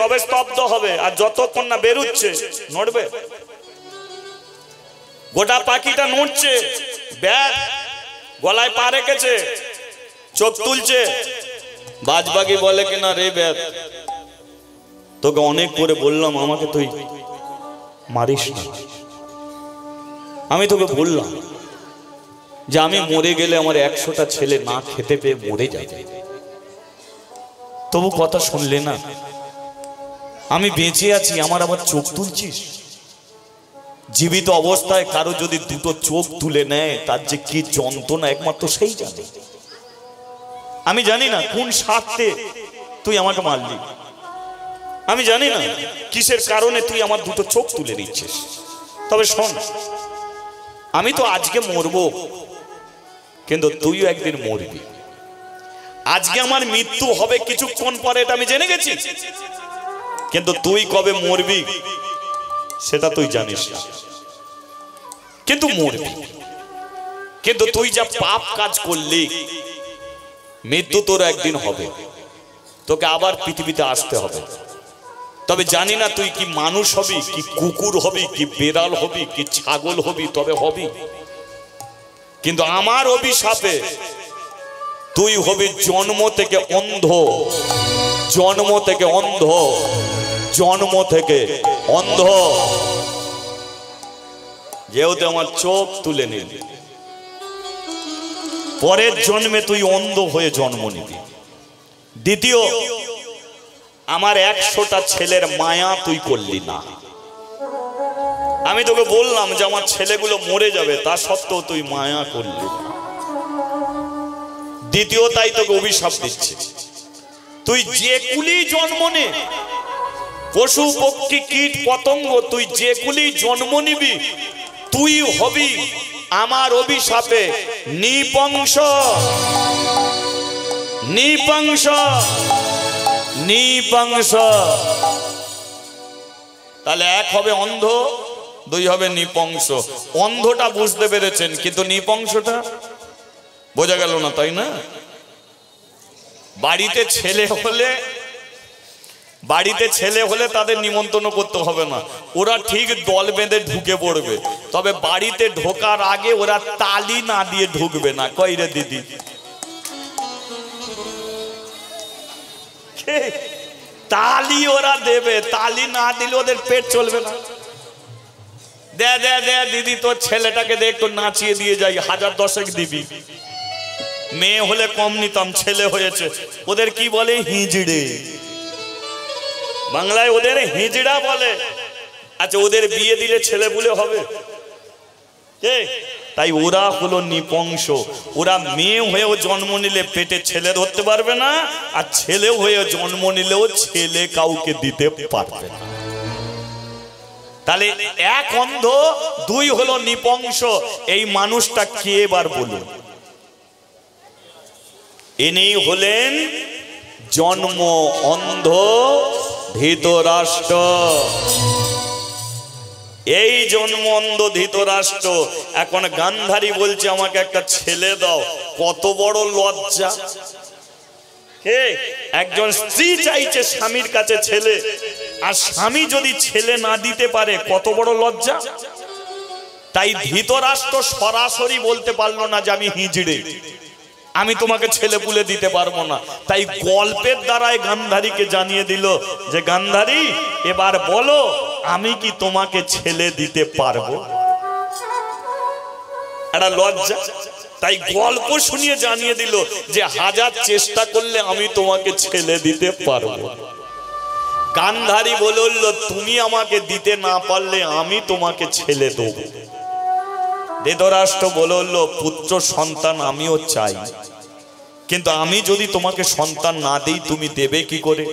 তবে স্তব্ধ হবে আর যতক্ষণ না বেরুচ্ছে, নড়বে। গোটা পাখিটা নড়ছে ব্যাগ গলায় পা রেখেছে, চোখ তুলছে। বাজবাগি বলে কিনা রে ব্যাগ তোকে অনেক করে বললাম, আমাকে তুই মারিস আমি তোকে বললাম যে আমি মরে গেলে আমার একশোটা ছেলে না খেতে পেয়ে মরে যাবে। তবু কথা শুনলে না? আমি বেঁচে আছি, আমার আবার চোখ তুলছিস? জীবিত অবস্থায় কারও যদি দুটো চোখ তুলে নেয়, তার যে কি যন্ত্রণা, একমাত্র সেই জানে। আমি জানি না কোন স্বার্থে তুই আমাকে মারলি। আমি জানি না কিসের কারণে তুই আমার দুটো চোখ তুলে দিচ্ছিস তবে শোন, আমি তো আজকে মরবো, কিন্তু তুইও একদিন মরবি। আজকে আমার মৃত্যু হবে কিছুক্ষণ পরে, এটা আমি জেনে গেছি। কিন্তু তুই কবে মরবি, সেটা তুই জানিস না। কিন্তু মরবি। কিন্তু তুই যা পাপ কাজ করলি, মৃত্যু তোর একদিন হবে। তোকে আবার পৃথিবীতে আসতে হবে। তবে জানি না তুই কি মানুষ হবি, কি কুকুর হবি, কি বেড়াল হবি, কি ছাগল হবি, তবে হবি। কিন্তু আমার অভিশাপে তুই হবি জন্ম থেকে অন্ধ, জন্ম থেকে অন্ধ। জন্ম থেকে অন্ধ। যেহেতু আমার চোখ তুলে নিলি, পরের জন্মে তুই অন্ধ হয়ে জন্ম নিবি। দ্বিতীয়, আমার একশোটা ছেলের মায়া তুই করলি না। আমি তোকে বললাম যে আমার ছেলেগুলো মরে যাবে, তা সত্ত্বেও তুই মায়া করলি না। দ্বিতীয়, তাই তোকে অভিশাপ দিচ্ছে। তুই যে কুলি জন্ম নে পশু, পক্ষী, কীট, পতঙ্গ, তুই যেগুলি জন্ম নিবি, তুই হবি আমার অভিশাপে নিপংস। নিপংস। নিপংস। তাহলে এক হবে অন্ধ, দুই হবে নিপংস। অন্ধটা বুঝতে পেরেছেন, কিন্তু নিপংসটা বোঝা গেল না, তাই না? বাড়িতে ছেলে হলে বাড়িতে ছেলে হলে তাদের নিমন্ত্রণ করতে হবে না। ওরা ঠিক দল বেঁধে ঢুকে পড়বে। তবে বাড়িতে ঢোকার আগে ওরা তালি না দিয়ে ঢুকবে না। কই রে দিদি? তালি ওরা দেবে। তালি না দিলে ওদের পেট চলবে না। দে দে দে, দিদি, তোর ছেলেটাকে দে, একটু নাচিয়ে দিয়ে যাই। হাজার দশেক দিবি। মেয়ে হলে কম নিতাম, ছেলে হয়েছে। ওদের কি বলে? হিজড়ে বাংলায় ওদের হিজড়া বলে। আচ্ছা ওদের বিয়ে দিলে ছেলে বলে হবে? তাই ওরা হলো নিপংস। ওরা মেয়ে হয়েও জন্ম নিলে পেটে ছেলে ধরতে পারবে না, আর ছেলে হয়ে জন্ম নিলেও ছেলে কাউকে দিতে পারবে না। তাহলে এক অন্ধ, দুই হলো নিপংস। এই মানুষটা কে এবার বলুন? ইনি হলেন জন্ম অন্ধ ধৃতরাষ্ট্র। এই জন্ম অন্ধ ধৃতরাষ্ট্র। এখন গান্ধারী বলছে, আমাকে একটা ছেলে দাও। কত বড় লজ্জা। কে? একজন স্ত্রী চাইছে স্বামীর কাছে ছেলে। আর স্বামী যদি ছেলে না দিতে পারে, কত বড় লজ্জা। তাই ধৃতরাষ্ট্র সরাসরি বলতে পারল না যে আমি হিজড়ে আমি তোমাকে ছেলে পুলে দিতে পারব না। তাই গল্পের দ্বারাই গান্ধারীকে জানিয়ে দিল যে, গান্ধারী, এবার বলো, আমি কি তোমাকে ছেলে দিতে পারব? একটা লজ্জা। তাই গল্প শুনিয়ে জানিয়ে দিল যে, হাজার চেষ্টা করলে আমি তোমাকে ছেলে দিতে পারব। গান্ধারী বলল তুমি আমাকে দিতে না পারলে আমি তোমাকে ছেলে দেবো। বেদরাষ্ট্র বলল, পুত্র, সন্তান আমিও চাই। কিন্তু আমি যদি তোমাকে সন্তান না দিই, তুমি দেবে কি করে?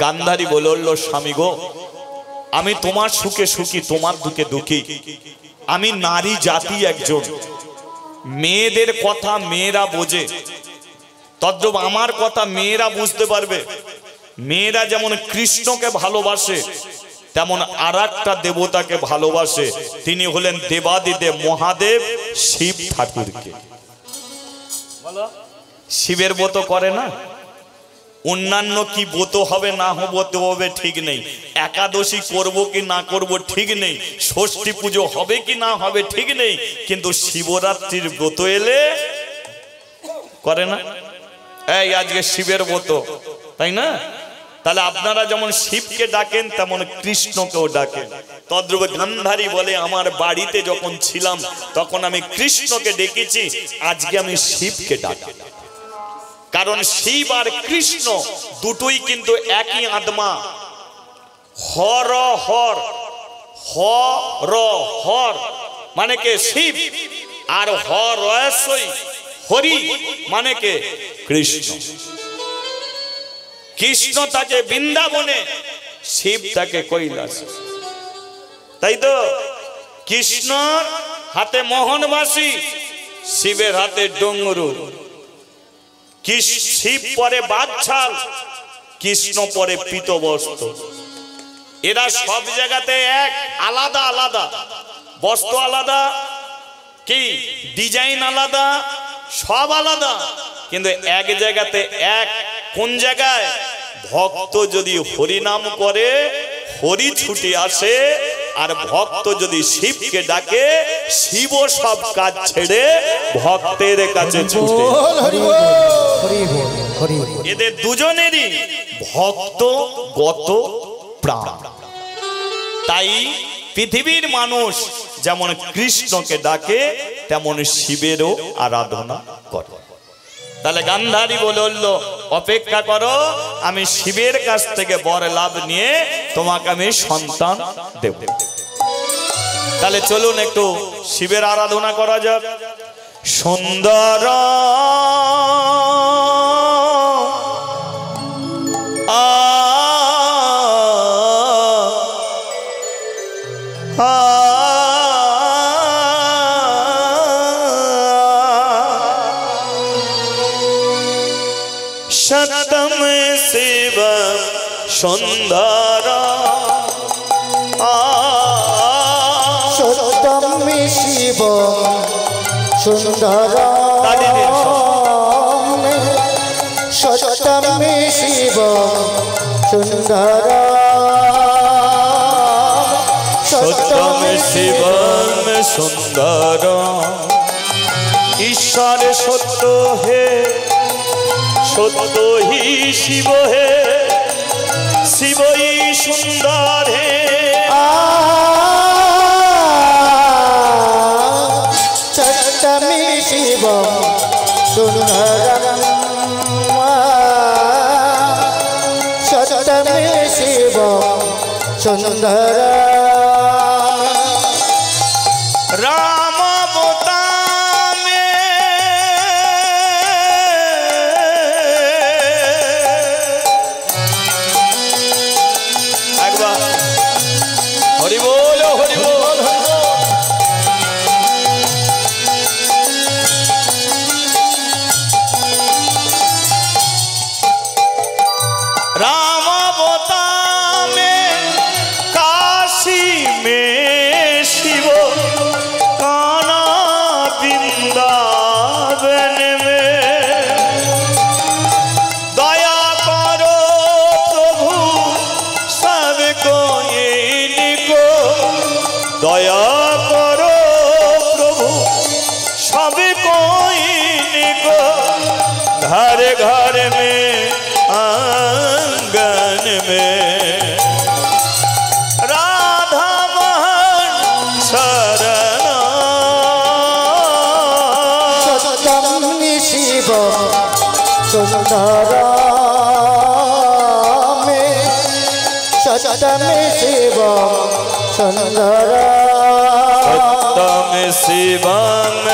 গান্ধারী বলল, স্বামী গো, আমি তোমার সুখে সুখী, তোমার দুঃখে দুঃখী। আমি নারী, জাতি একজন। মেয়েদের কথা মেয়েরা বোঝে। তদ্রব আমার কথা মেয়েরা বুঝতে পারবে। মেয়েরা যেমন কৃষ্ণকে ভালোবাসে তেমন আর একটা দেবতাকে ভালোবাসে। তিনি হলেন দেবাদিদেব মহাদেব শিব ঠাকুরকে। শিবের মতো করে না? অন্যান্য কি ব্রত হবে না হবতে হবে ঠিক নেই। একাদশী করব কি না করব ঠিক নেই। ষষ্ঠী পুজো হবে কি না হবে ঠিক নেই। কিন্তু শিবরাত্রির ব্রত এলে করে না? এই আজকে শিবের ব্রত তাই না? তাহলে আপনারা যেমন শিবকে ডাকেন, তেমন কৃষ্ণকেও ডাকেন। তদ্রুপ গান্ধারী বলে, আমার বাড়িতে যখন ছিলাম, তখন আমি কৃষ্ণকে ডেকেছি, আজকে আমি শিবকে ডাকি। কারণ শিব আর কৃষ্ণ দুটোই কিন্তু একই আত্মা। হর হর হর হর মানে কে? শিব। আর হর হরি মানে কে? কৃষ্ণ। কৃষ্ণ তাকে বৃন্দাবনে শিব তাকে কৈলাস। তাই তো? কৃষ্ণর হাতে মোহনবাসী, শিবের হাতে ডঙ্গরু শিব পরে বাদছাল কৃষ্ণ পরে পিতবস্ত্র এরা সব জায়গাতে এক, আলাদা আলাদা। বস্ত্র আলাদা, কি? ডিজাইন আলাদা, সব আলাদা। কিন্তু এক জায়গাতে এক কোন জায়গায়? ভক্ত যদি হরিনাম করে হরি ছুটি আসে আর ভক্ত যদি শিবকে ডাকে শিব সব কাজ ছেড়ে ভক্তের কাছে ছুটে। এদের দুজনেরই ভক্ত গত প্রাণ। তাই পৃথিবীর মানুষ যেমন কৃষ্ণকে ডাকে তেমন শিবেরও আরাধনা করে। তাহলে গান্ধারী বলে বলল অপেক্ষা করো, আমি শিবের কাছ থেকে বর লাভ নিয়ে তোমাকে আমি সন্তান দেব। তাহলে চলুন একটু শিবের আরাধনা করা যাক। সুন্দর সুন্দর সত্যম শিব সুন্দর সত্যম শিবম সুন্দর ঈশ্বর সত্য হে সত্য হি শিব হে শিবই সুন্দর হে। সত্যমি শিব সুন্দর সত্যমি শিব সুন্দর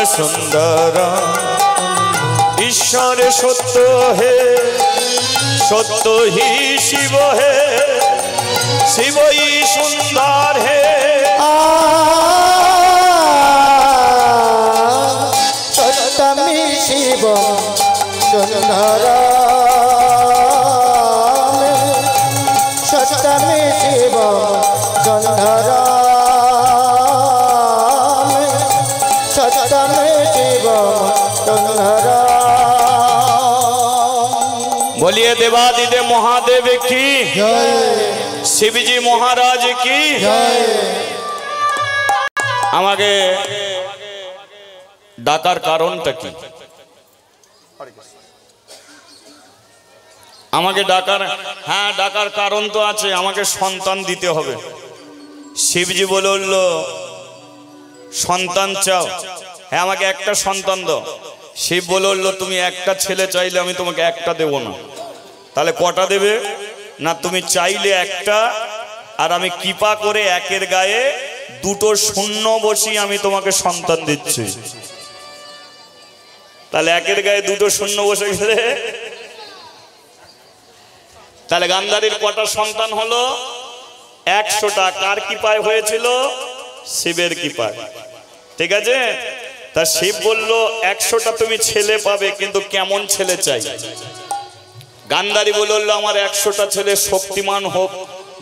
সুন্দর। ঈশ্বর সত্য হে সত্য হি শিব হে শিবই সুন্দর হে। সত্যমি দেবাদিদে মহাদেব কি? শিবজি মহারাজ কি? আমাকে ডাকার কারণটা কি? আমাকে ডাকার হ্যাঁ ডাকার কারণ তো আছে আমাকে সন্তান দিতে হবে। শিবজি বলে বলল সন্তান চাও। হ্যাঁ আমাকে একটা সন্তান দাও। শিব বলে বলল তুমি একটা ছেলে চাইলে আমি তোমাকে একটা দেব না। তাহলে কটা দেবে? না, তুমি চাইলে একটা, আর আমি কৃপা করে একের গায়ে দুটো শূন্য বসি আমি তোমাকে সন্তান দিচ্ছি। তাহলে একের গায়ে দুটো শূন্য বসে গেলে? তাহলে গান্ধারীর কটা সন্তান হলো? একশোটা। কার কৃপায় হয়েছিল? শিবের কৃপায়। ঠিক আছে? তা শিব বলল, একশোটা তুমি ছেলে পাবে, কিন্তু কেমন ছেলে চাই? গান্ধারী বলল আমার একশোটা ছেলে শক্তিমান হোক,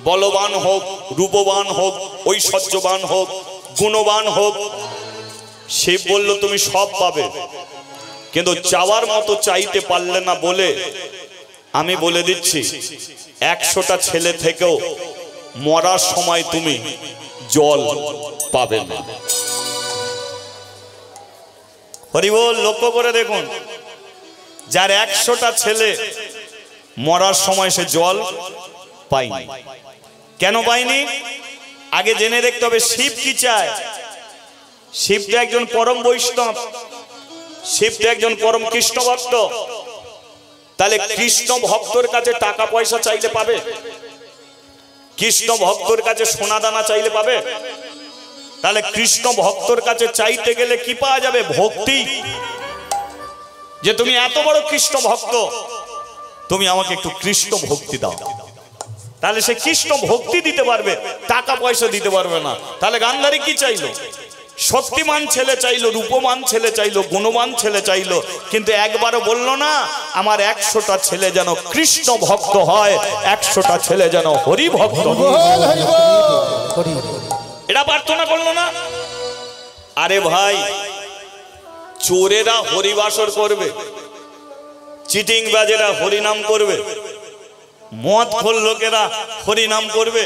বলবান হোক, রূপবান হোক, ঐশ্বর্যবান হোক, গুণবান হোক। শিব বলল, তুমি সব পাবে, কিন্তু চাওয়ার মতো চাইতে পারলে না বলে আমি বলে দিচ্ছি, একশোটা ছেলে থেকেও মরার সময় তুমি জল পাবে না। হরিবল, লক্ষ্য করে দেখুন, যার একশোটা ছেলে মরার সময় সে জল পায়নি। কেন পায়নি? আগে জেনে দেখতে হবে, শিব কি চায়? শিব তো একজন পরম বৈষ্ণব। শিব তো একজন পরম কৃষ্ণ ভক্ত। তাহলে কৃষ্ণ ভক্তর কাছে টাকা পয়সা চাইলে পাবে? কৃষ্ণ ভক্তর কাছে সোনা দানা চাইলে পাবে? তাহলে কৃষ্ণ ভক্তর কাছে চাইতে গেলে কি পাওয়া যাবে? ভক্তি। যে তুমি এত বড় কৃষ্ণ ভক্ত তুমি আমাকে একটু কৃষ্ণ ভক্তি দাও। তাহলে সে কৃষ্ণ ভক্তি দিতে পারবে টাকা পয়সা দিতে পারবে না। তাহলে গান্ধারী কি চাইলো? শক্তিমান ছেলে চাইলো রূপমান ছেলে চাইলো গুণমান ছেলে চাইলো কিন্তু একবারও বলল না আমার একশোটা ছেলে যেন কৃষ্ণ ভক্ত হয় একশোটা ছেলে যেন হরি ভক্ত এটা প্রার্থনা করল না? আরে ভাই চোরেরা হরিবাসর করবে। চিটিং বাজেরা হরিনাম করবে। মদ খোল লোকেরা হরিনাম করবে।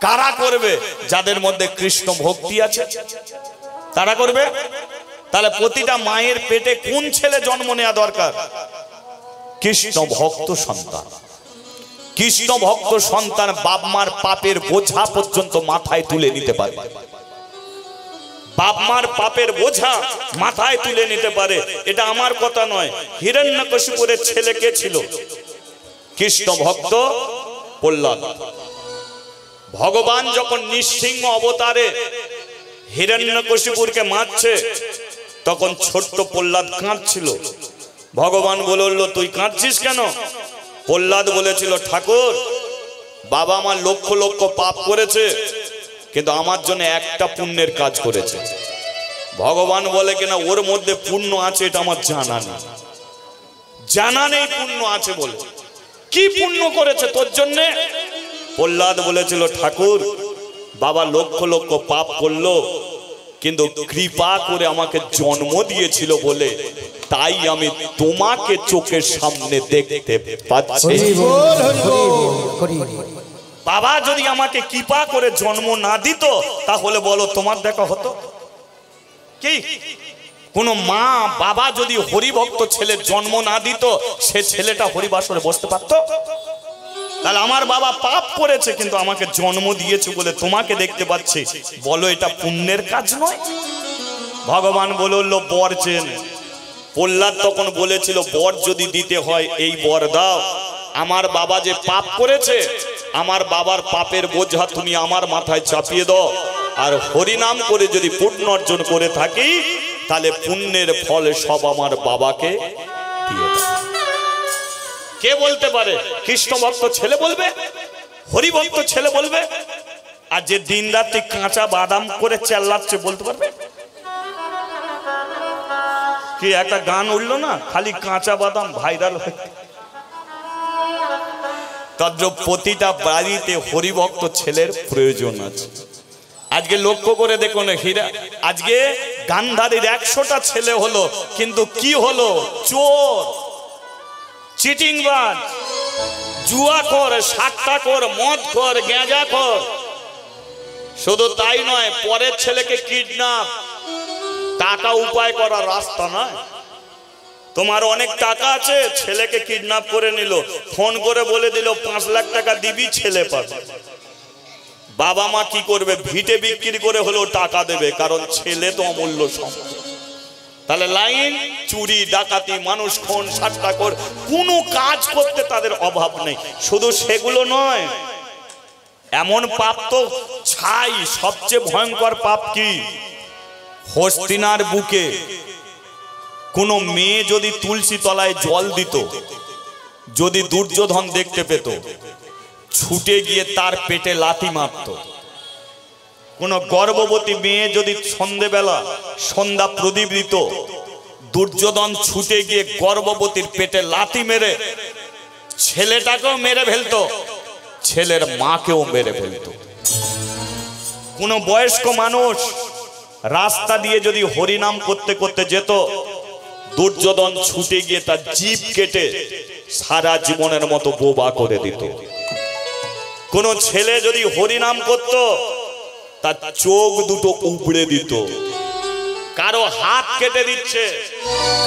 কারা করবে? যাদের মধ্যে কৃষ্ণ ভক্তি আছে। তারা করবে? তাহলে প্রতিটা মায়ের পেটে কোন ছেলে জন্ম নেওয়া দরকার? কৃষ্ণ ভক্ত সন্তান। কৃষ্ণ ভক্ত সন্তান বাপ মার পাপের বোঝা পর্যন্ত মাথায় তুলে নিতে পারে বাপ মার পাপের বোঝা মাথায় তুলে নিতে পারে। এটা আমার কথা নয়। হিরণ্যকশিপুরের ছেলে কে ছিল? কৃষ্ণ ভক্ত প্রহ্লাদ। ভগবান যখন নিঃসিংহ অবতারে হিরণ্যকশিপুরকে মারছে, তখন ছোট্ট প্রহ্লাদ কাঁদছিল। ভগবান বলল, তুই কাঁদছিস কেন? প্রহ্লাদ বলেছিল, ঠাকুর, বাবা আমার লক্ষ লক্ষ পাপ করেছে কিন্তু আমার জন্য একটা পুণ্যের কাজ করেছে। ভগবান বলে কিনা ওর মধ্যে পুণ্য আছে, এটা আমার জানা নেই। জানা নেই পুণ্য আছে বলে। কি পুণ্য করেছে তোর জন্যে? প্রহ্লাদ বলেছিল, ঠাকুর, বাবা লক্ষ লক্ষ পাপ করল, কিন্তু কৃপা করে আমাকে জন্ম দিয়েছিল বলে, তাই আমি তোমাকে চোখের সামনে দেখতে পাচ্ছি। বাবা যদি আমাকে কৃপা করে জন্ম না দিত, তাহলে বলো তোমার দেখা হতো? কি? কোন মা, বাবা যদি হরিভক্ত ছেলের জন্ম না দিত, সে ছেলেটা হরিবাসরে বসতে পারতো? তাহলে আমার বাবা পাপ করেছে, কিন্তু আমাকে জন্ম দিয়েছে বলে তোমাকে দেখতে পাচ্ছি। বলো, এটা পুণ্যের কাজ নয়? ভগবান বলল বর চেন। প্রহ্লাদ তখন বলেছিল, বর যদি দিতে হয়, এই বর দাও। আমার বাবা যে পাপ করেছে, আমার বাবার পাপের বোঝা তুমি আমার মাথায় চাপিয়ে দাও। আর হরিনাম করে যদি পুণ্য অর্জন করে থাকি, তাহলে পুণ্যের ফল সব আমার বাবাকে দিয়ে কে বলতে পারে? কৃষ্ণ ভক্ত ছেলে বলবে? হরি ভক্ত ছেলে বলবে? আর যে দিন রাত্রি কাঁচা বাদাম করে চেল্লাচ্ছে বলতে পারবে? কি একটা গান উঠল না? খালি কাঁচা বাদাম ভাইরাল তদ্রূপ প্রতিটা বাড়িতে হরিভক্ত ছেলের প্রয়োজন আছে। আজকে লক্ষ্য করে দেখুন হীরা, আজকে গান্ধারীর একশোটা ছেলে হলো, কিন্তু কি হলো? চোর চিটিং বাজ জুয়া কর সাতটা কর মদ কর গেঁজা কর শুধু তাই নয়, পরের ছেলেকে কিডন্যাপ। টাকা উপায় করার রাস্তা নয়। তোমার অনেক টাকা আছে? ছেলেকে কিডন্যাপ করে নিল। ফোন করে বলে দিল, পাঁচ লাখ টাকা দিবি, ছেলে পাবে। বাবা মা কি করবে? ভিটে বিক্রি করে হলেও টাকা দেবে, কারণ ছেলে তো অমূল্য সম্পদ। তাহলে লাইন, চুরি, ডাকাতি, মানুষ খুন, সাতটা কর, কোনো কাজ করতে তাদের অভাব নেই। শুধু সেগুলো নয়, এমন পাপ তো ছাই, সবচেয়ে ভয়ঙ্কর পাপ কি? হস্তিনার বুকে কোনো মেয়ে যদি তুলসী তলায় জল দিত, যদি দুর্যোধন দেখতে পেত, ছুটে গিয়ে তার পেটে লাথি মারত। কোন গর্ভবতী মেয়ে যদি সন্ধেবেলা সন্ধ্যা প্রদীপ দিত, দুর্যোধন ছুটে গিয়ে গর্ভবতীর পেটে লাথি মেরে ছেলেটাকেও মেরে ফেলতো, ছেলের মাকেও মেরে ফেলতো। কোন বয়স্ক মানুষ রাস্তা দিয়ে যদি হরিনাম করতে করতে যেত দুর্যোধন ছুটে গিয়ে তার জীব কেটে সারা জীবনের মতো বোবা করে দিত। কোন ছেলে যদি হরিনাম করত, তার চোখ দুটো উপড়ে দিত। কারও হাত কেটে দিচ্ছে,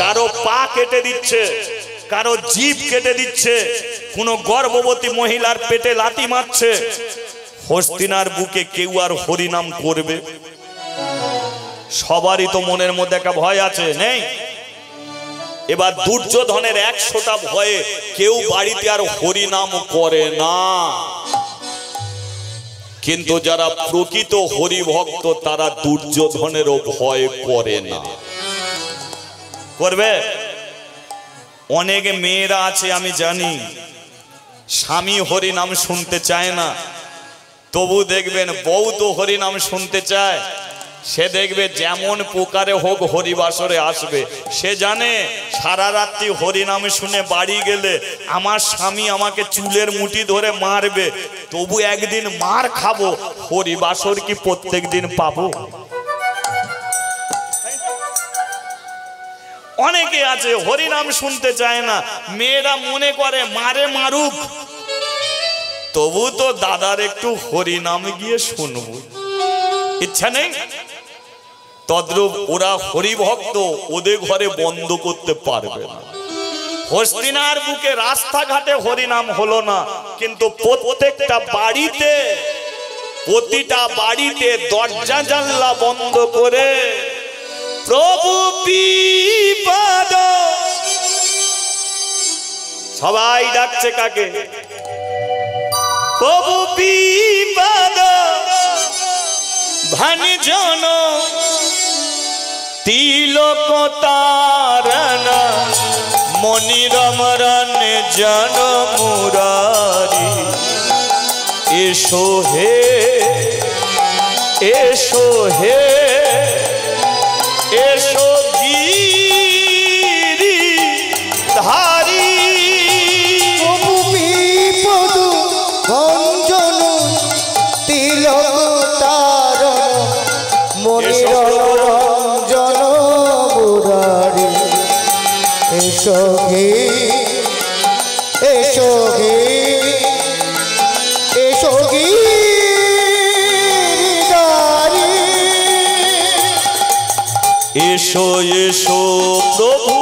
কারও পা কেটে দিচ্ছে, কারও জীব কেটে দিচ্ছে, কোন গর্ভবতী মহিলার পেটে লাথি মারছে, হস্তিনার বুকে কেউ আর হরিনাম করবে? সবারই তো মনের মধ্যে একটা ভয় আছে, নেই? এবার দুর্যোধনের একশোটা ভয়ে কেউ বাড়িতে আর হরিনাম করে না। কিন্তু যারা প্রকৃত হরিভক্ত, তারা দুর্যোধনেরও ভয় করে না। করবে? অনেক মেয়েরা আছে, আমি জানি। স্বামী হরিনাম শুনতে চায় না। তবু দেখবেন বউ তো হরিনাম শুনতে চায়। সে দেখবে যেমন প্রকারে হোক হরিবাসরে আসবে। সে জানে, সারা রাত্রি হরিনাম শুনে বাড়ি গেলে আমার স্বামী আমাকে চুলের মুঠি ধরে মারবে। তবু একদিন মার খাব, হরিবাসর কি প্রত্যেক দিন পাবো? অনেকে আছে, হরিনাম শুনতে চায় না, মেয়েরা মনে করে মারে মারুক। তবু তো দাদার একটু হরিনাম গিয়ে শুনব। ইচ্ছা নেই? তদ্রূপ ওরা হরিভক্ত ওদের ঘরে বন্ধ করতে পারবে না। হস্তিনার বুকে রাস্তাঘাটে হরিনাম হলো না, কিন্তু প্রত্যেকটা বাড়িতে, প্রতিটা বাড়িতে দরজা জানলা বন্ধ করে প্রভু সবাই ডাকছে কাকে? প্রভু বিপদ। ভানজন তিলক তারণ মনিরমরণ জন মুরারি। এসো হে এসো হে এসো হে এসো হে এসো গিরিধারী। এসো এসো প্রভু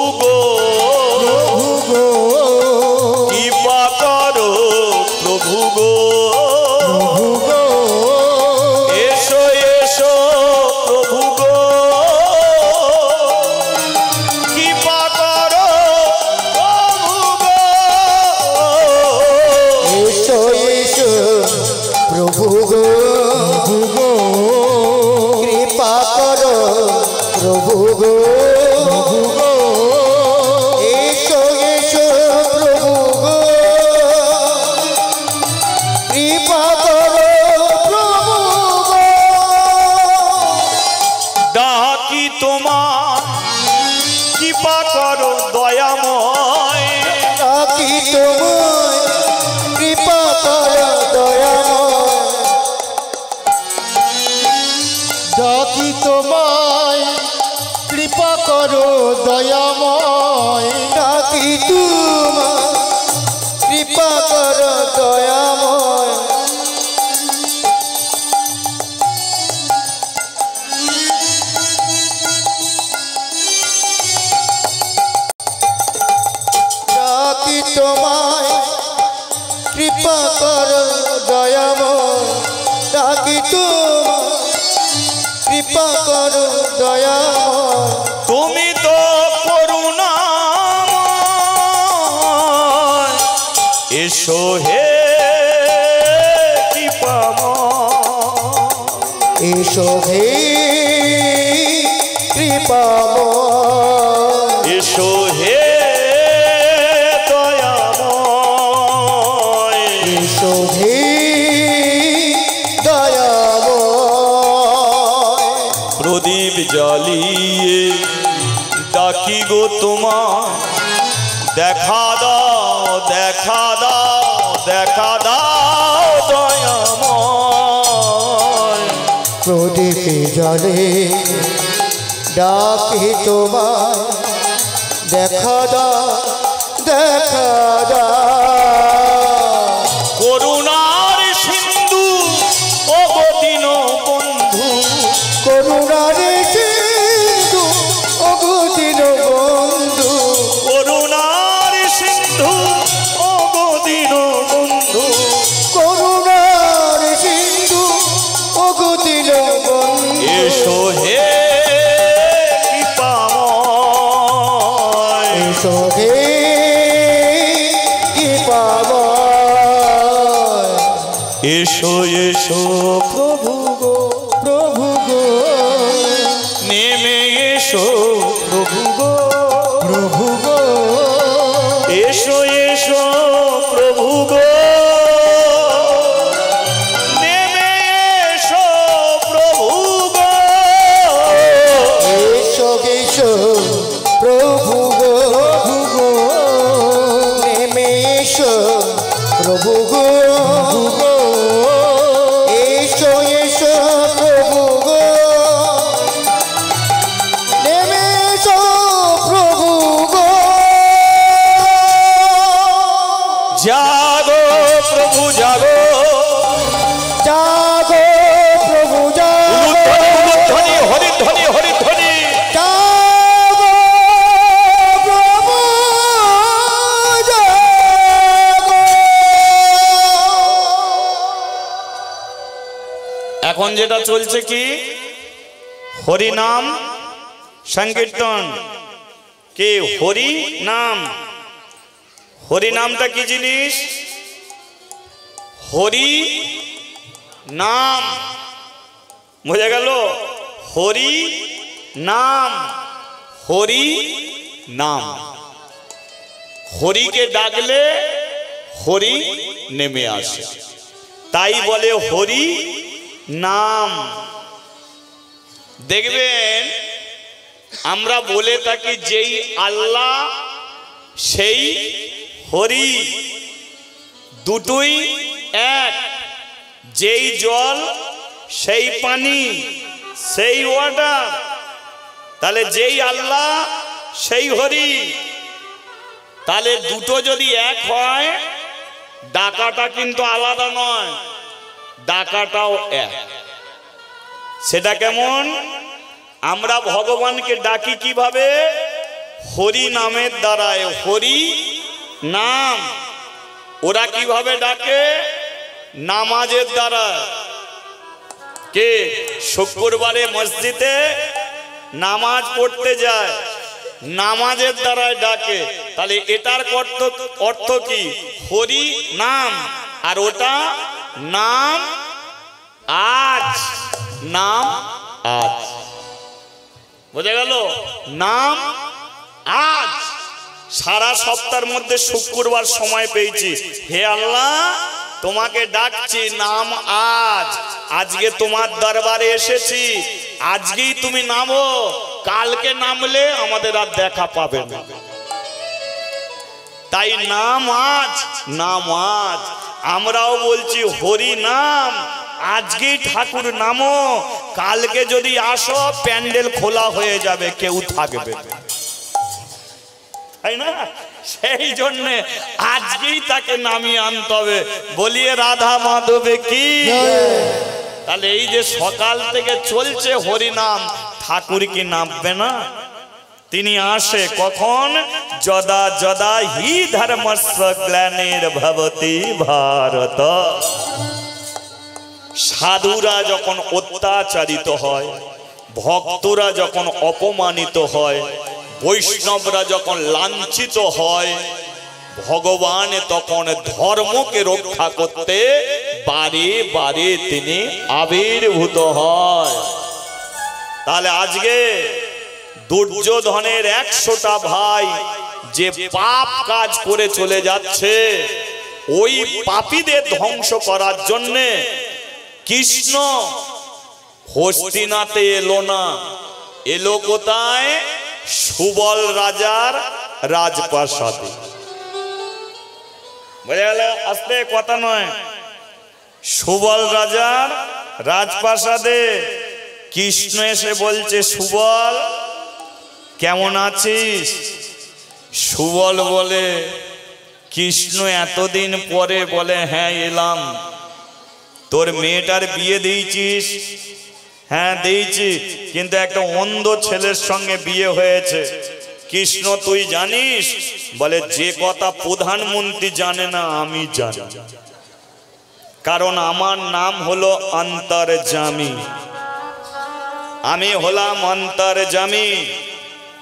এসো হে কৃপাময়। এসো হে কৃপাময় এসো হে দয়াময়। এসো হে প্রদীপ জ্বালিয়ে ডাকি গো তোমার দেখা দাও দেখা দাও। দেখা দাও দয়াময় প্রদীপে জলে ডাকি তোমার দেখা দা দেখা দা এসো। যেটা চলছে কি? হরিনাম সংকীর্তন। কে? হরি নাম হরি নামটা কি জিনিস? হরি নাম বোঝা গেল? হরি নাম হরি নাম হরিকে ডাকলে হরি নেমে আসে। তাই বলে হরি নাম। দেখবেন, আমরা বলে থাকি যেই আল্লাহ, সেই হরি। দুটোই এক। যেই জল, সেই পানি, সেই ওয়াটার তাহলে যেই আল্লাহ, সেই হরি। তাহলে দুটো যদি এক হয়, ডাকাটা কিন্তু আলাদা নয়। ডাকাটাও এক। সেটা কেমন? আমরা ভগবানকে ডাকি কীভাবে? হরি নামের দ্বারায়। হরি নাম। ওরা কীভাবে ডাকে? নামাজের দ্বারা কে? শুক্রবারে মসজিদে নামাজ পড়তে যায়। নামাজের দ্বারায় ডাকে। তাহলে এটার অর্থ অর্থ কি? হরি নাম। আর ওটা নাম আজ। নাম আজ। বোঝা গেল? নাম আজ। সারা সপ্তাহের মধ্যে শুক্রবার সময় পেয়েছি। হে আল্লাহ, তোমাকে ডাকছি নাম আজ। আজকে তোমার দরবারে এসেছি। আজকেই তুমি নামো। কালকে নামলে আমাদের আর দেখা পাবে না। তাই নাম আজ নাম আজ। আমরাও বলছি, হরি নাম, আজকেই ঠাকুর নামো। কালকে যদি আসো, প্যান্ডেল খোলা হয়ে যাবে, কেউ থাকবে তাই না? সেই জন্য আজকেই তাকে নামিয়ে আনতে হবে। বলিয়ে রাধা মাধবে কি? তাহলে এই যে সকাল থেকে চলছে হরিনাম ঠাকুর কি নামবে না? তিনি আসে কখন? যদা যদা হি ধর্মস্ব গ্লানের ভবতি ভারত। সাধুরা যখন অত্যাচারিত হয়, ভক্তরা যখন অপমানিত হয়, বৈষ্ণবরা যখন লাঞ্ছিত হয়, ভগবান তখন ধর্মকে রক্ষা করতে বারে বারে তিনি আবির্ভূত হয়। তাহলে আজকে দুর্যোধনের একশোটা ভাই যে পাপ কাজ করে চলে যাচ্ছে, ওই পাপীদের ধ্বংস করার জন্যে কৃষ্ণ হস্তিনাতে এলো না। এলো কোথায়? সুবল রাজার রাজপ্রাসাদে। বোঝা গেল, আসতে কথা নয়। সুবল রাজার রাজপ্রাসাদে কৃষ্ণ এসে বলছে, সুবল কেমন আছিস? সুবল বলে, কৃষ্ণ এতদিন পরে বলে হ্যাঁ এলাম। তোর মেয়েটার বিয়ে দিয়েছিস? হ্যাঁ দিয়েছি, কিন্তু একটা অন্ধ ছেলের সঙ্গে বিয়ে হয়েছে। কৃষ্ণ, তুই জানিস? বলে, যে কথা প্রধানমন্ত্রী জানে না, আমি জানি। কারণ আমার নাম হলো অন্তর্জামী। আমি হলাম অন্তর্জামী।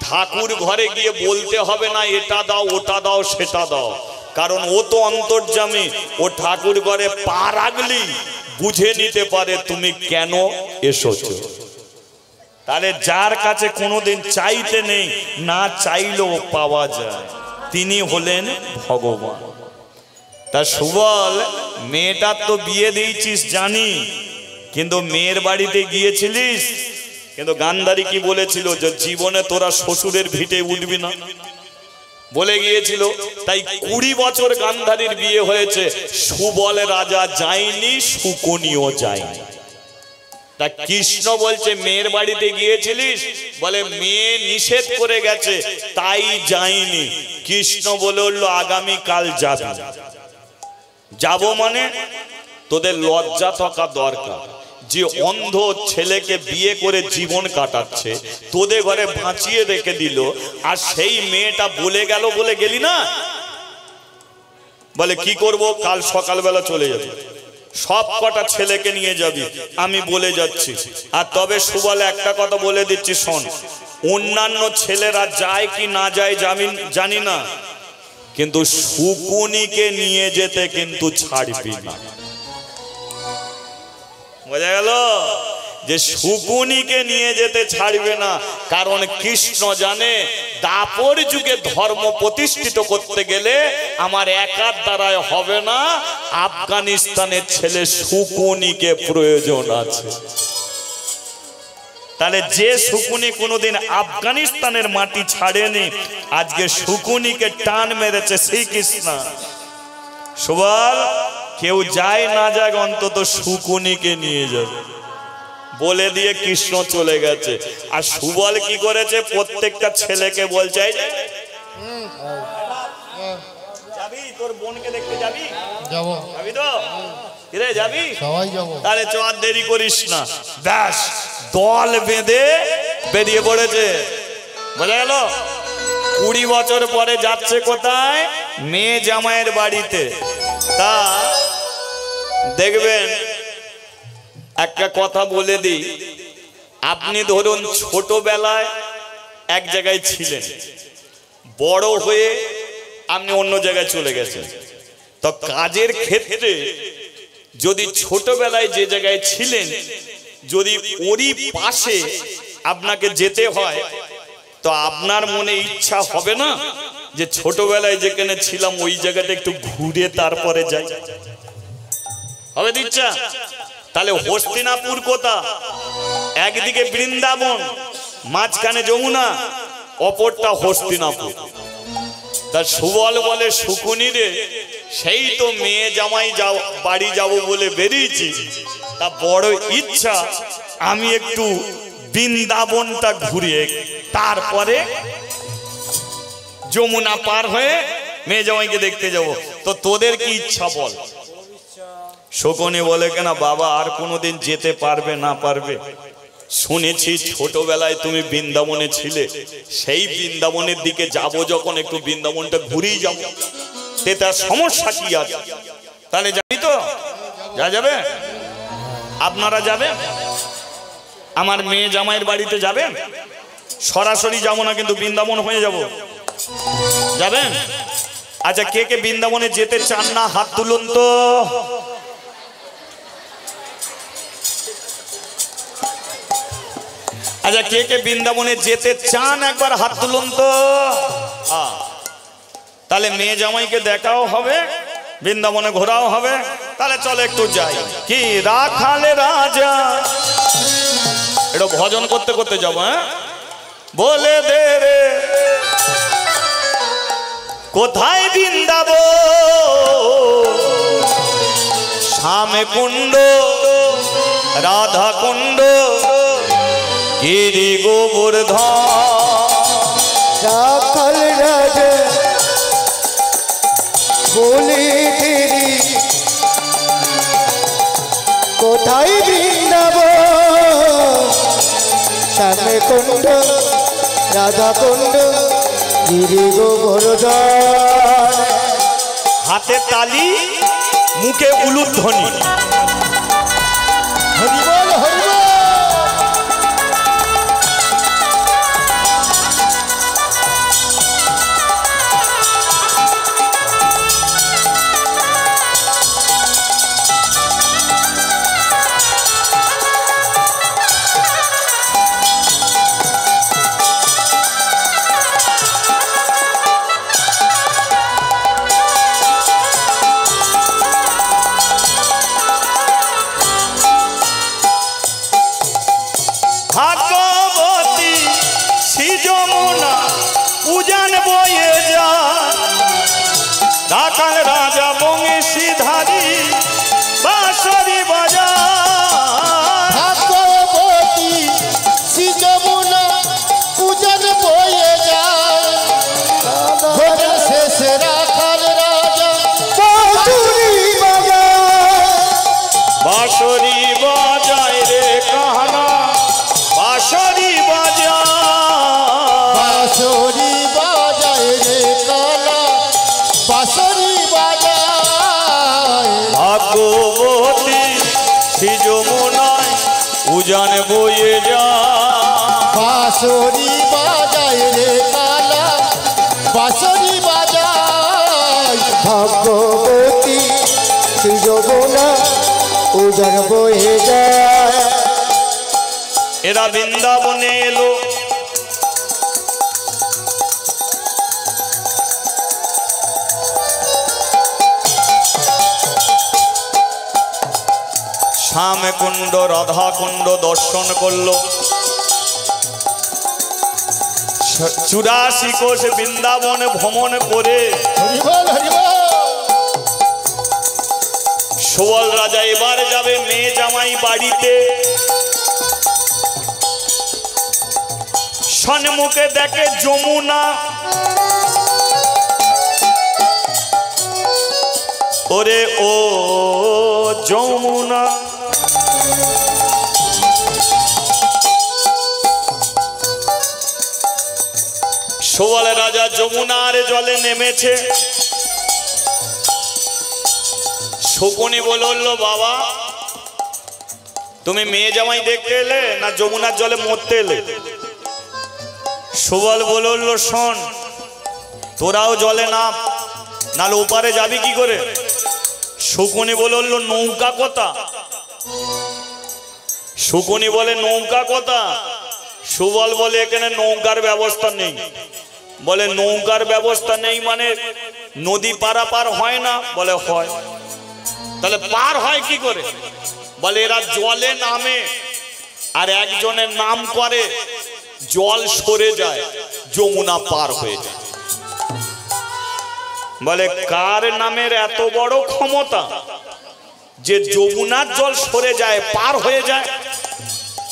ঠাকুর ঘরে গিয়ে বলতে হবে না, এটা দাও, ওটা দাও, সেটা দাও। কারণ ও তো অন্তর্জামী ও ঠাকুর ঘরে পা রাখলি বুঝে নিতে পারে তুমি কেন এসেছ। তাহলে যার কাছে কোনোদিন চাইতে নেই, না চাইলেও পাওয়া যায়। তিনি হলেন ভগবান। তা সুবল, মেয়েটার তো বিয়ে দিয়েছিস জানি, কিন্তু মেয়ের বাড়িতে গিয়েছিলিস? কিন্তু গান্ধারী কি বলেছিল যে জীবনে তোরা শ্বশুরের ভিটে উঠবি না? বলে গিয়েছিল, তাই কুড়ি বছর গান্ধারীর বিয়ে হয়েছে, সুবল রাজা যায়নি, সুকনিও যায়নি। তা কৃষ্ণ বলছে, মেয়ের বাড়িতে গিয়েছিলিস? বলে, মেয়ে নিষেধ করে গেছে, তাই যাইনি কৃষ্ণ বলে উঠল আগামী কাল যাবি। যাব মানে? তোদের লজ্জা থাকা দরকার। যে অন্ধ ছেলেকে বিয়ে করে জীবন কাটাচ্ছে, তোদের ঘরে বাঁচিয়ে রেখে দিল, আর সেই মেয়েটা বলে গেল বলে গেলি না? বলে, কি করব? কাল সকালবেলা চলে যাবে। সব কটা ছেলেকে নিয়ে যাবি, আমি বলে যাচ্ছি। আর তবে সুবলে একটা কথা বলে দিচ্ছি, শোন। অন্যান্য ছেলেরা যায় কি না যায় জানি না। কিন্তু শুকুনিকে নিয়ে যেতে কিন্তু ছাড়বি না। বোঝা গেল? যে শুকুনিকে নিয়ে যেতে ছাড়বে না, কারণ কৃষ্ণ জানে দাপর যুগে ধর্ম প্রতিষ্ঠিত করতে গেলে আমার একার দ্বারায় হবে না, আফগানিস্তানের ছেলে শুকুনিকে প্রয়োজন আছে। তাহলে যে শুকুনি কোনোদিন আফগানিস্তানের মাটি ছাড়েনি, আজকে শুকুনিকে টান মেরেছে শ্রীকৃষ্ণ। সুবল কেউ যায় না যাক অন্তত শুকুনিকে নিয়ে যাবে। বলে দিয়ে কৃষ্ণ চলে গেছে। আর সুবল কি করেছে? প্রত্যেকটা ছেলেকে বলছে "এই যে, যাবি? তোর বোনকে দেখতে যাবি? যাব। যাবি তো? কিরে যাবি? সবাই যাব। তাহলে চ আর দেরি করিস না। ব্যাস দল বেঁধে বেরিয়ে পড়েছে। বোঝা গেল? কুড়ি বছর পরে যাচ্ছে কোথায়? মেয়ে জামাইয়ের বাড়িতে। তা দেখবেন, একটা কথা বলে দিই। আপনি ধরুন ছোটবেলায় এক জায়গায় ছিলেন, বড় হয়ে আপনি অন্য জায়গায় চলে গেছেন। তো কাজের ক্ষেত্রে যদি ছোটবেলায় যে জায়গায় ছিলেন, যদি ওরই পাশে আপনাকে যেতে হয়, তো আপনার মনে ইচ্ছা হবে না যে ছোটবেলায় যেখানে ছিলাম, ওই জায়গাটা একটু ঘুরে তারপরে যাই? হবে তো ইচ্ছা তাহলে হস্তিনাপুর কোথা? একদিকে বৃন্দাবন, মাঝখানে যমুনা, অপরটা হস্তিনাপুর। তা সুবল বলে শুকুনি রে, সেই তো মেয়ে জামাই যাও, বাড়ি যাব বলে বেরিয়েছি। তা বড় ইচ্ছা, আমি একটু বৃন্দাবনটা ঘুরিয়ে তারপরে যমুনা পার হয়ে মেয়ে জামাইকে দেখতে যাব। তো তোদের কি ইচ্ছা বল? শকুনি বলে, কেনা বাবা, আর কোনোদিন যেতে পারবে না পারবে? শুনেছি ছোটবেলায় তুমি বৃন্দাবনে ছিলে। সেই বৃন্দাবনের দিকে যাব যখন, একটু বৃন্দাবনটা ঘুরেই যাব। তে তার সমস্যা কি আছে? তাহলে যাবি তো? যা যাবে? আপনারা যাবে আমার মেয়ে জামাইয়ের বাড়িতে যাবেন? সরাসরি যাব না, কিন্তু বৃন্দাবন হয়ে যাব। যাবেন? আচ্ছা কে কে বৃন্দাবনে যেতে চান না, হাত তুলুন তো। আচ্ছা কে কে বৃন্দাবনে যেতে চান একবার হাত তুলুন তো। তাহলে মেয়ে জামাইকে দেখাও হবে, বৃন্দাবনে ঘোরাও হবে। তাহলে চলো একটু যাই। কি রাখালে রাজা। এটা ভজন করতে করতে যাব হ্যাঁ? বলে দে রে। কোথায় বৃন্দাব শ্যামে কুণ্ড রাধা কুণ্ড গিরি গোবর্ধন রাজা বলে দেরি কোথায় বৃন্দাব শ্যামে কুণ্ড রাধা কুণ্ড গিরি গোবর্ধন হাতে তালি মুখে উলুধ্বনি। হরিবল হরিবল বংশীধারী বাঁশরি বাজার ভাগবতী শ্রী যমুনায় উজান বয়ে যায় বাঁশুরি বাজায় রে কালা বাঁশুরি বাজায় ভাগবতী। শ্রী যমুনা উজান বয়ে যায় এরা বৃন্দাবনে এলো শ্যাম কুণ্ড রাধা কুণ্ড দর্শন করল। চুরাশি কোষ বৃন্দাবনে ভ্রমণ করে সোয়াল রাজা এবার যাবে মেয়ে জামাই বাড়িতে। সন্মুখে দেখে যমুনা। ওরে ও যমুনা। সোয়াল রাজা যমুনার জলে নেমেছে। শকুনি বলল, বাবা, তুমি মেয়ে জামাই দেখতে এলে না যমুনার জলে মরতে এলে? সুবল বলল, শোন, তোরাও জলে নাম নালে ওপারে যাবি কি করে? শকুনি বলল, নৌকা কথা? শকুনি বলে, নৌকা কথা? সুবল বলে, এখানে নৌকার ব্যবস্থা নেই। বলে নৌকার ব্যবস্থা নেই মানে নদী পারাপার হয় না বলে হয়। তাহলে পার হয় কি করে? বলে এরা জলে নামে আর একজনের নাম করে জল সরে যায়, যমুনা পার হয়ে যায়। বলে কার নামের এত বড় ক্ষমতা যে যমুনার জল সরে যায়, পার হয়ে যায়?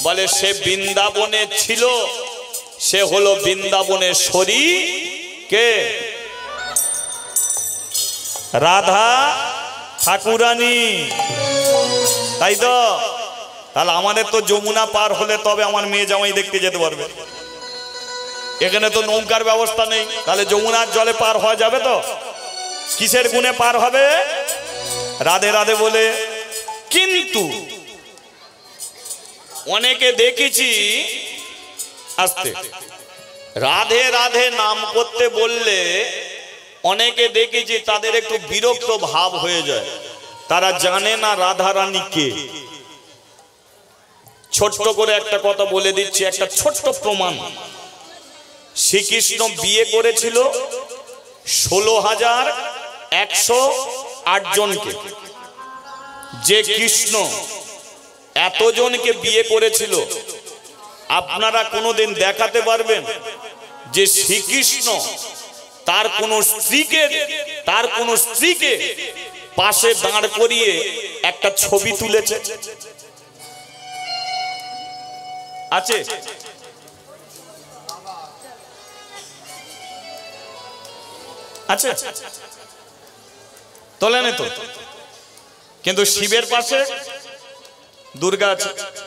বলে সে বৃন্দাবনে ছিল সে হলো বৃন্দাবনের শরী কে? রাধা ঠাকুরানী। তাই তো? তাহলে আমাদের তো যমুনা পার হলে তবে আমার মেয়ে জামাই দেখতে যেতে পারবে। এখানে তো নৌকার ব্যবস্থা নেই। তাহলে যমুনার জলে পার হওয়া যাবে তো? কিসের গুণে পার হবে? রাধে রাধে বলে, কিন্তু অনেকে দেখেছি আসতে। রাধে রাধে নাম করতে বললে অনেকে দেখেছি তাদের একটু বিরক্ত ভাব হয়ে যায়। তারা জানে না রাধা রানী কে। ছোট্ট করে একটা কথা বলে দিচ্ছি, একটা ছোট্ট প্রমাণ। শ্রীকৃষ্ণ বিয়ে করেছিল ষোলো হাজার একশো আট জনকে। যে কৃষ্ণ এতজনকে বিয়ে করেছিল আপনারা কোনোদিন দেখাতে পারবেন যে শ্রীকৃষ্ণ তার কোন স্ত্রীকে, তার কোন স্ত্রীকে পাশে দাঁড় করিয়ে একটা ছবি তুলেছে। আছে? আছে? তোলেনি তো। কিন্তু শিবের পাশে দুর্গা আছে।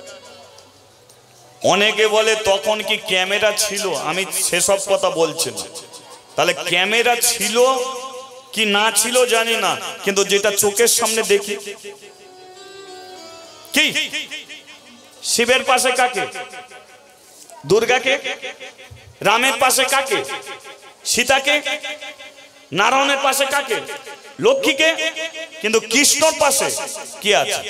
অনেকে বলে, তখন কি ক্যামেরা ছিল? আমি সেসব কথা বলছি না। তাহলে ক্যামেরা ছিল কি না ছিল জানি না, কিন্তু যেটা চোখের সামনে দেখি। কি? শিবের পাশে কাকে? দুর্গাকে? রামের পাশে কাকে? সীতাকে? নারায়ণের পাশে কাকে? লক্ষ্মীকে? কিন্তু কৃষ্ণর পাশে কি আছে?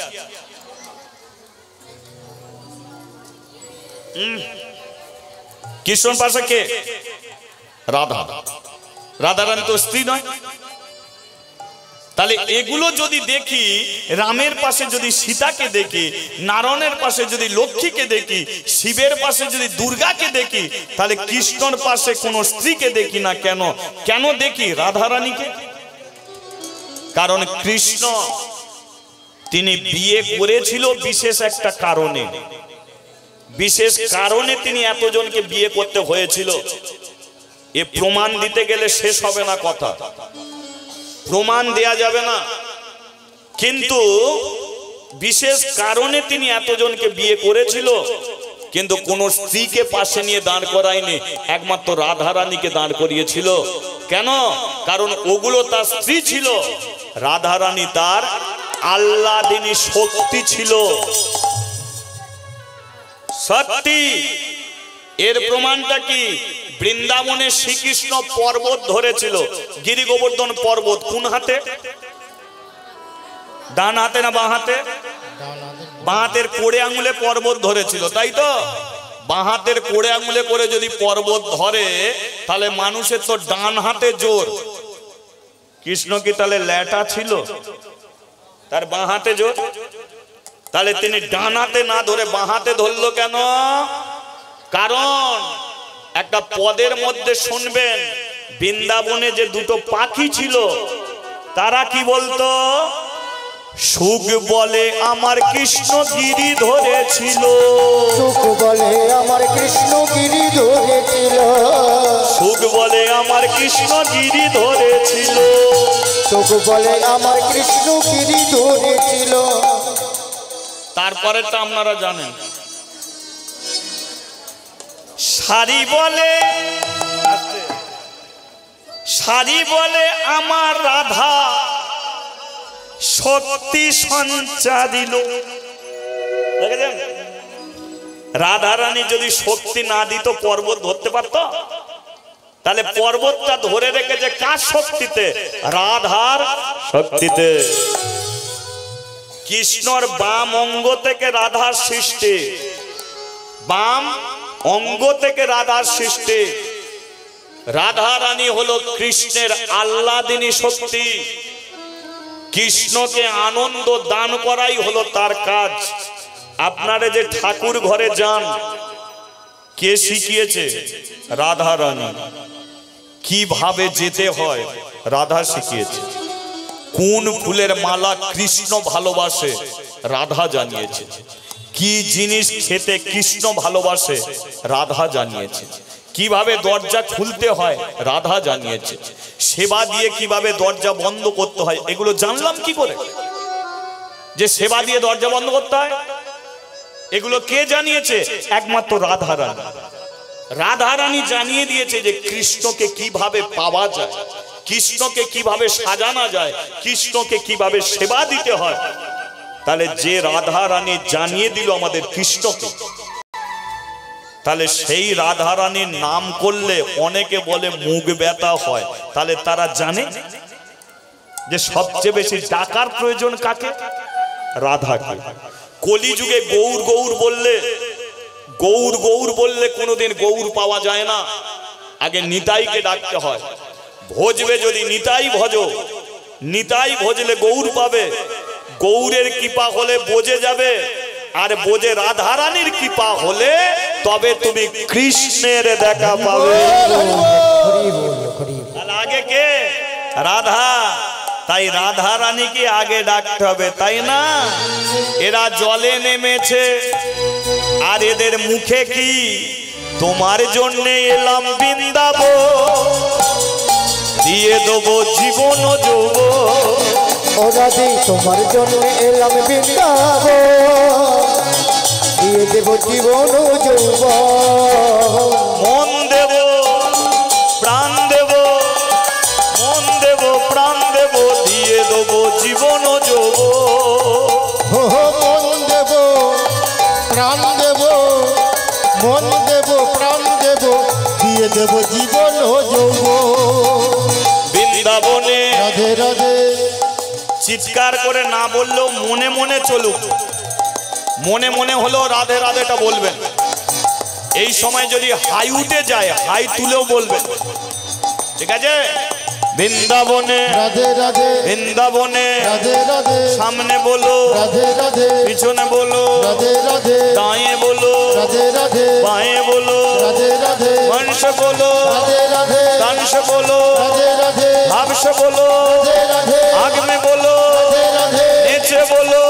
কৃষ্ণর পাশে কে? রাধা। রাধা রানী তো স্ত্রী নয়। তাহলে এগুলো যদি দেখি, রামের পাশে যদি সীতাকে দেখি, নারায়ণের পাশে যদি লক্ষ্মীকে দেখি, শিবের পাশে যদি দুর্গাকে দেখি, তাহলে কৃষ্ণর পাশে কোন স্ত্রীকে দেখি না কেন? কেন দেখি রাধারানীকে? কারণ কৃষ্ণ, তিনি বিয়ে করেছিল বিশেষ একটা কারণে। বিশেষ কারণে তিনি এতজনকে বিয়ে করতে হয়েছিল। এ প্রমাণ দিতে গেলে শেষ হবে না কথা। প্রমাণ দেয়া যাবে না। কিন্তু বিশেষ কারণে তিনি এতজনকে বিয়ে করেছিল, কিন্তু কোন স্ত্রীকে পাশে নিয়ে দাঁড় করায়নি। একমাত্র রাধারানীকে দাঁড় করিয়েছিল। কেন? কারণ ওগুলো তার স্ত্রী ছিল। রাধারানী তার আল্লাদিনী শক্তি ছিল। সত্যি। এর প্রমাণটা কি? বৃন্দাবনে শ্রীকৃষ্ণ পর্বত ধরেছিল। গিরি গোবর্ধন পর্বত কোন হাতে? ডান হাতে না বাঁ হাতে? বাঁ হাতের কোড়ে আঙুলে পর্বত ধরেছিল, তাই তো? বাঁ হাতের কোড়ে আঙুলে করে যদি পর্বত ধরে, তাহলে মানুষের তো ডান হাতে জোর। কৃষ্ণ কি তাহলে ল্যাটা ছিল? তার বাঁ হাতে জোর? তাহলে তিনি ডানাতে না ধরে বাঁ হাতে ধরলো কেন? কারণ একটা পদের মধ্যে শুনবেন বৃন্দাবনে যে দুটো পাখি ছিল তারা কি বলতো? সুখ বলে আমার কৃষ্ণ গিরি ধরেছিল। সুখ বলে আমার কৃষ্ণ গিরি ধরেছিল। সুখ বলে আমার কৃষ্ণ গিরি ধরেছিল। সুখ বলে আমার কৃষ্ণ গিরি ধরেছিল। তারপরেটা আপনারা জানেন। শাড়ি বলে শাড়ি বলে আমার রাধা। শক্তি সঞ্চারিল দেখেছেন? রাধা রানী যদি শক্তি না দিত, পর্বত ধরতে পারত? তাহলে পর্বতটা ধরে রেখেছে কার শক্তিতে? রাধার শক্তিতে। কৃষ্ণর বাম অঙ্গ থেকে রাধার সৃষ্টি। বাম অঙ্গ থেকে রাধার সৃষ্টি। রাধা রানী হলো কৃষ্ণের আল্লাদিনী শক্তি। কৃষ্ণকে আনন্দ দান করাই হলো তার কাজ। আপনারা যে ঠাকুর ঘরে যান, কে শিখিয়েছে? রাধা রানী। কীভাবে যেতে হয়? রাধা শিখিয়েছে। কোন ফুলের মালা কৃষ্ণ ভালোবাসে? রাধা জানিয়েছে। কি জিনিস খেতে কৃষ্ণ ভালোবাসে? রাধা জানিয়েছে। কীভাবে দরজা খুলতে হয়? রাধা জানিয়েছে। সেবা দিয়ে কীভাবে দরজা বন্ধ করতে হয়? এগুলো জানলাম কি করে? যে সেবা দিয়ে দরজা বন্ধ করতে হয়? এগুলো কে জানিয়েছে? একমাত্র রাধা রানী। রাধা রানী জানিয়ে দিয়েছে যে কৃষ্ণকে কীভাবে পাওয়া যায়? কৃষ্ণকে কীভাবে সাজানো যায়, কৃষ্ণকে কীভাবে সেবা দিতে হয়, তাহলে যে রাধা রানী জানিয়ে দিল আমাদের কৃষ্ণকে, তাহলে সেই রাধা রানীর নাম করলে অনেকে বলে মুখ ব্যথা হয়, তাহলে তারা জানে যে সবচেয়ে বেশি ডাকার প্রয়োজন কাকে? রাধাকে। কলিযুগে গৌর গৌর বললে, গৌর গৌর বললে কোনোদিন গৌর পাওয়া যায় না, আগে নিতাইকে ডাকতে হয়। ভজবে যদি নিতাই ভজ, নিতাই ভজলে গৌর পাবে। গৌরের কৃপা হলে বোঝে যাবে, আর বোঝে রাধারানীর কৃপা হলে তবে তুমি কৃষ্ণের দেখা পাবে। আগে কে? রাধা। তাই রাধা রানীকে আগে ডাকতে হবে, তাই না? এরা জলে নেমেছে, আর এদের মুখে কি? তোমার জন্যে এলাম বৃন্দাব দিয়ে দেবো জীবন যৌব ও রাধে তোমার জন্য এলাম বৃন্দাব দিয়ে দেব জীবন যৌব মন দেব প্রাণ দেব মন দেব প্রাণ দেব দিয়ে দেবো জীবন যৌব মন দেব প্রাণ দেব মন দেব প্রাণ দেব দিয়ে দেব জীবন যৌব বৃন্দাবনে রাধে রাধে। চিৎকার করে না বললেও মনে মনে চলুক। মনে মনে হলেও রাধে রাধেটা বলবেন। এই সময় যদি হাই উঠে যায় হাই তুলেও বলবেন। ঠিক আছে? বৃন্দাবনে রাধে রাধে। বৃন্দাবনে রাধে রাধে। সামনে বলো রাধে রাধে। পিছনে বলো রাধে রাধে। দাঁয়ে বলো রাধে রাধে। বাঁয়ে বলো রাধে বলো রাধে বলো রাধে রাধে। ভাবস বলো মে বলো, নিচে বলো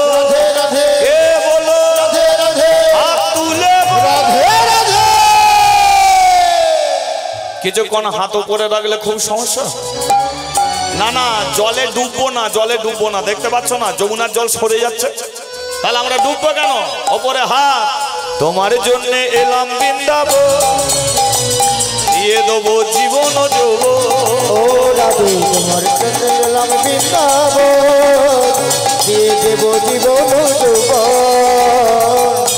কিছুক্ষণ হাত করে রাখলে খুব সমস্যা। না না, জলে ডুববো না, জলে ডুববো না। দেখতে পাচ্ছ না, যমুনার জল সরে যাচ্ছে। তাহলে আমরা ডুববো কেন? ওপরে হাত। তোমার জন্য এলাম বৃন্দাব দিয়ে দেবো জীবন যৌব ও রাধে তোমার এলাম বৃন্দাব দিয়ে দেব জীবন যৌব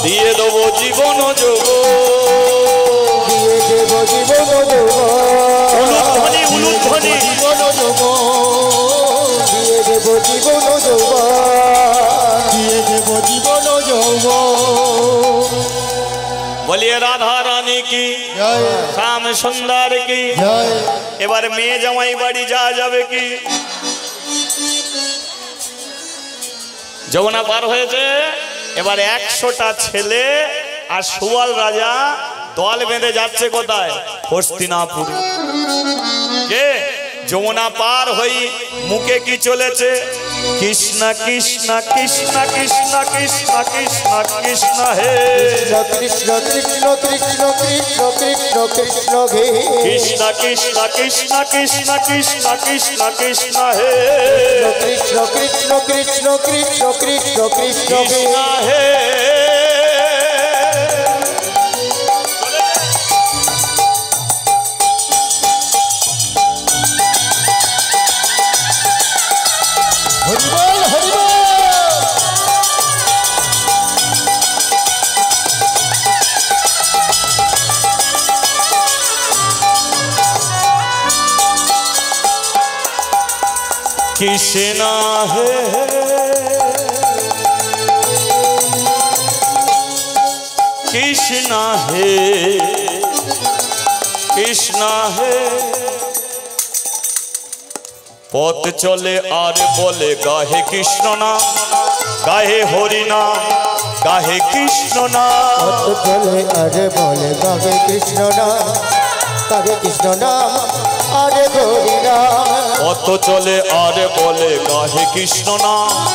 দিয়ে দেবো জীবন যৌব দিয়ে দেব জীবন যৌব উলুধ্বনি উলুধ্বনি। জীবন যৌব দিয়ে দেব জীবন যৌব দিয়ে দেব জীবন যৌব বলিয়ে রাধা কি? এবার মেয়ে জামাই বাড়ি যাওয়া যাবে কি? যমুনা পার হয়েছে। এবার একশোটা ছেলে আর সুয়াল রাজা দল বেঁধে যাচ্ছে কোথায়? হস্তিনাপুর। কে? যমুনা পার হই মুখে কি চলেছে? কৃষ্ণ কৃষ্ণ কৃষ্ণ কৃষ্ণ কৃষ্ণ কৃষ্ণ কৃষ্ণ হে কৃষ্ণ কৃষ্ণ কৃষ্ণ কৃষ্ণ কৃষ্ণ কৃষ্ণ ঘে কৃষ্ণ কৃষ্ণ কৃষ্ণ কৃষ্ণ কৃষ্ণ কৃষ্ণ কৃষ্ণ হে কৃষ্ণ কৃষ্ণ কৃষ্ণ কৃষ্ণ কৃষ্ণ কৃষ্ণ কৃষ্ণ হে কৃষ্ণ হে। কৃষ্ণ হে। কৃষ্ণ হে। পথ চলে আর বলে গাহে কৃষ্ণ না, গাহে হরি না, গাহে কৃষ্ণ না। কত চলে আরে বলে গাবে কৃষ্ণ নাম গাবে কৃষ্ণ নাম আরে গরি নাম পথ চলে আর বলে গাহে কৃষ্ণ নাম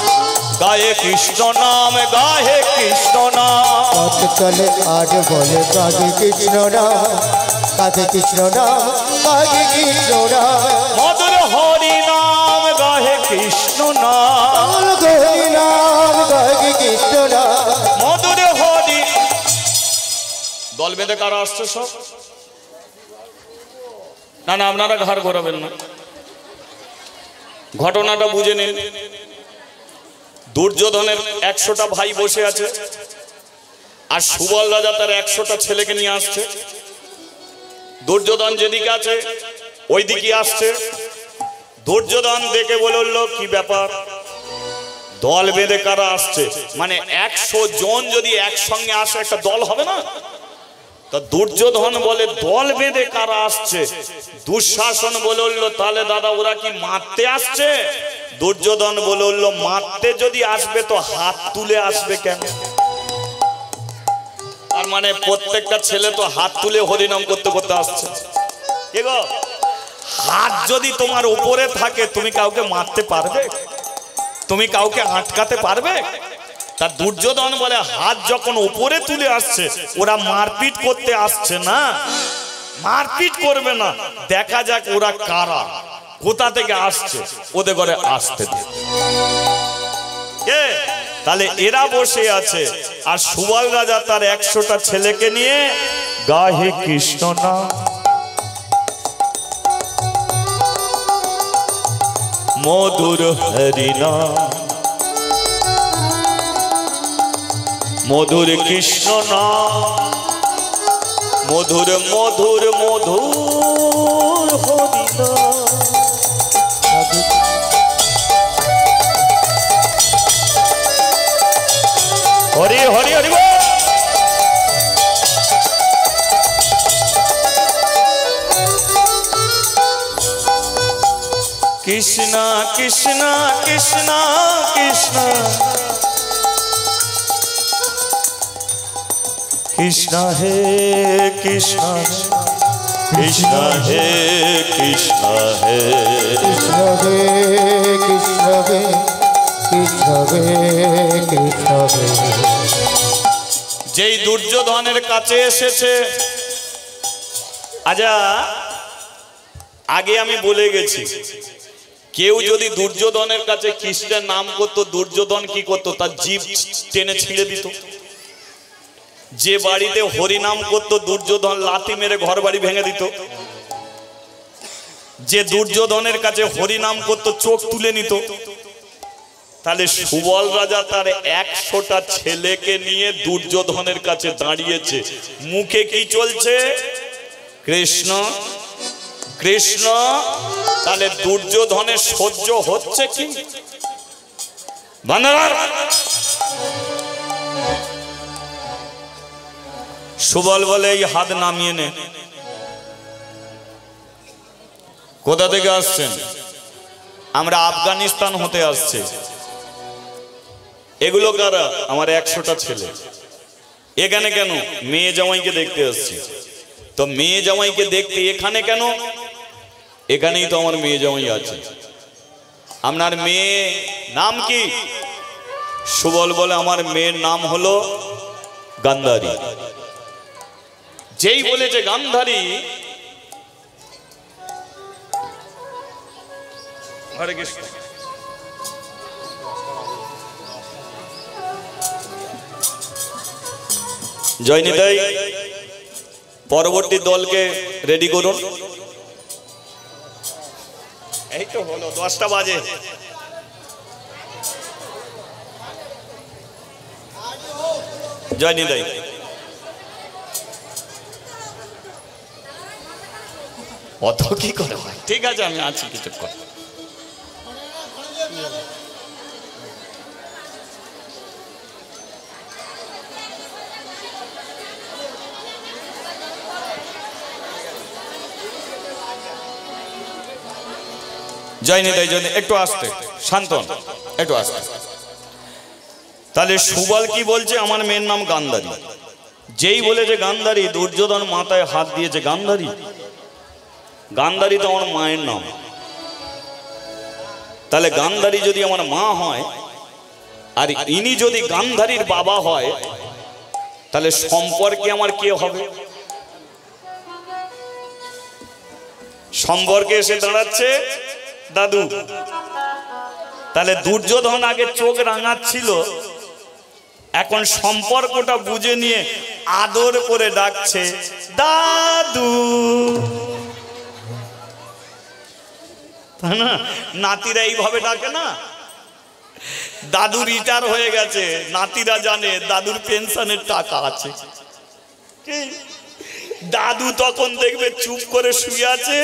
গায়ে কৃষ্ণ নাম গাহে কৃষ্ণ নাম। কত চলে আরে বলে গাবে কৃষ্ণ নাম গাবে কৃষ্ণ নাম গাহে কৃষ্ণ নাম। মধুর হরি নাম গাহে কৃষ্ণ নাম। গরি নাম গাবে কৃষ্ণ নাম। মধুর হরি। দল বেঁধে কারা আসছে সব? না না আপনারা ঘর ঘোরাবেন না। ঘটনাটা বুঝে নিন। দুর্যোধনের একশোটা ভাই বসে আছে আর সুবল রাজা তার একশোটা ছেলেকে নিয়ে আসছে। দুর্যোধন যেদিকে আছে ওই দিকে আসছে। দুর্যোধন দেখে বলল কি ব্যাপার? দল বেঁধে কারা আসছে? মানে একশো জন যদি একসঙ্গে আসে, একটা দল হবে না? তা দুর্যোধন বলে, দল বেঁধে কারা আসছে? দুঃশাসন বলে উঠল, তাহলে দাদা, ওরা কি মারতে আসছে? দুর্যোধন বলে উঠল, মারতে যদি আসবে তো হাত তুলে আসবে কেন? তার মানে প্রত্যেকটা ছেলে তো হাত তুলে হরিনাম করতে করতে আসছে। কে গো? হাত যদি তোমার উপরে থাকে, তুমি কাউকে মারতে পারবে? তুমি কাউকে আটকাতে পারবে? তা দুর্যোধন বলে, হাত যখন উপরে তুলে আসছে, ওরা মারপিট করতে আসছে না। মারপিট করবে না। দেখা যাক ওরা কারা, কোথা থেকে আসছে। ওদের ঘরে আসতে কে? তাহলে এরা বসে আছে, আর সুবল রাজা তার একশোটা ছেলেকে নিয়ে, গাহে কৃষ্ণ না। মধুর হরিনা মধুর কৃষ্ণ না মধুর মধুর মধুর হরিনা হরি হরি হরি বল। কৃষ্ণ কৃষ্ণ কৃষ্ণ কৃষ্ণ কৃষ্ণ হে কৃষ্ণ কৃষ্ণ হে কৃষ্ণ হে। কৃষ্ণ হে কৃষ্ণ হে কৃষ্ণ হে কৃষ্ণ হে। যেই দুর্যোধনের কাছে এসেছে আজা আগে আমি বলে গেছি কেউ যদি দুর্যোধনের কাছে কৃষ্ণের নাম করতো দুর্যোধন কি করতো? তার জীব টেনে ছিঁড়ে দিত। যে বাড়িতে হরিনাম করতো, দুর্যোধন লাথি মেরে ঘর বাড়ি ভেঙে দিত। যে দুর্যোধনের কাছে হরিনাম করতো, চোখ তুলে নিত। তাহলে সুবল রাজা তার একশোটা ছেলেকে নিয়ে দুর্যোধনের কাছে দাঁড়িয়েছে। মুখে কি চলছে? কৃষ্ণ কৃষ্ণ, তাহলে দুর্যোধনের সহ্য হচ্ছে কি? বানর! সুবল বলে, এই হাত নামিয়ে নে। কোথা থেকে আসছেন? আমরা আফগানিস্তান হতে আসছে। এগুলো কারা? আমার একশোটা ছেলে। এখানে কেন? মেয়ে জামাইকে দেখতে আসছি। তো মেয়ে জামাইকে দেখতে এখানে কেন? এখানেই তো আমার মেয়ে জামাই আছে। আপনার মেয়ে নাম কি? সুবল বলে, আমার মেয়ের নাম হলো গান্ধারী। যেই বলেছে গান্ধারী হরে কৃষ্ণ জয় নিতাই পরবর্তী দলকে রেডি করুন। এই তো হলো, দশটা বাজে। জয় অত কি করে হয় ঠিক আছে আমি আছি কিছুক্ষণ জয় নিতাই নিতাই। একটু আসতে শান্ত হন, একটু আসতে তাহলে সুবল কি বলছে আমার মেয়ের নাম গান্ধারী যেই বলেছে গান্ধারী দুর্যোধন মাথায় হাত দিয়েছে গান্ধারী গান্ধারী তো আমার মায়ের নাম। তাহলে গান্ধারী যদি আমার মা হয়, আর ইনি যদি গান্ধারীর বাবা হয়, তাহলে সম্পর্কে আমার কে হবে? সম্পর্কে এসে দাঁড়াচ্ছে দাদু। তাহলে দুর্যোধন আগে চোখ রাঙাচ্ছিল, এখন সম্পর্কটা বুঝে নিয়ে আদর করে ডাকছে, দাদু! তাই না? নাতিরা এইভাবে ডাকে না? দাদু রিটায়ার হয়ে গেছে, নাতিরা জানে দাদুর পেনশনের টাকা আছে? দাদু তখন দেখবে চুপ করে শুয়ে আছে।